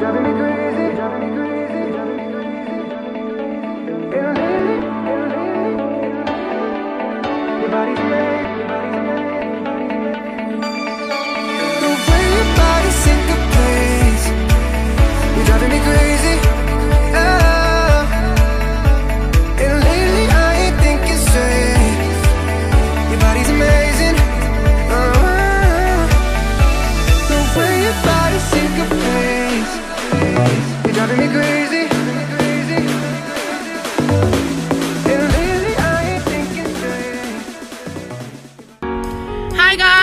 You're driving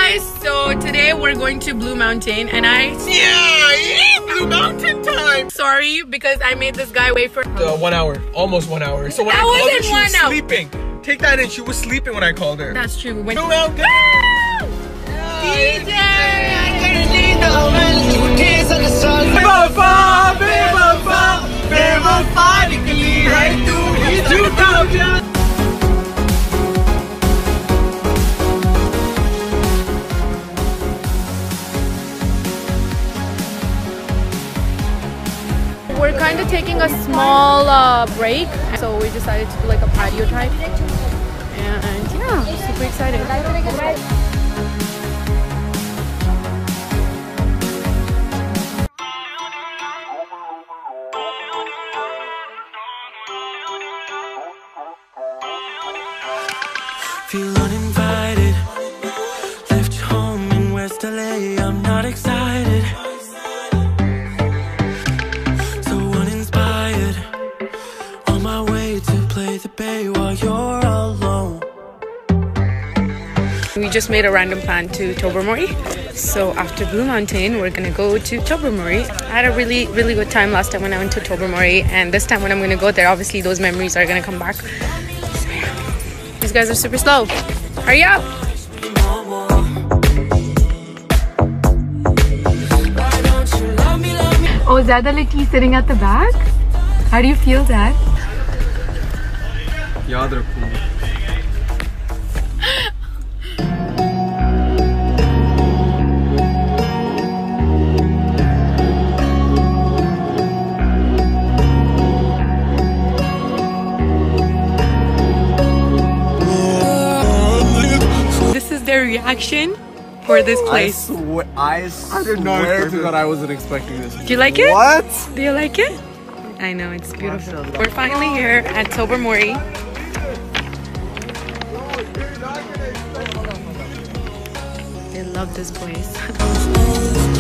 guys! So today we're going to Blue Mountain and I Yeah, Blue Mountain time. sorry because I made this guy wait for Uh, one hour, almost one hour. So when That I called her, wasn't she was hour. sleeping. Take that in. She was sleeping when I called her. That's true. We went Blue Mountain. DJ! We're kind of taking a small uh, break, so we decided to do like a patio type. And yeah, super excited. Feel uninvited. Left home in West LA. I'm not excited. We just made a random plan to Tobermory. So after Blue Mountain, we're gonna go to Tobermory. I had a really, really good time last time when I went to Tobermory, and this time when I'm gonna go there, obviously those memories are gonna come back. So yeah, these guys are super slow. Hurry up! Oh, is that the Lati sitting at the back? How do you feel, Dad? Yeah, they're their reaction for this I, place. swear, I swear to God, I wasn't expecting this. Do you like it? What? Do you like it? I know, it's beautiful. We're finally here at Tobermory. They love this place.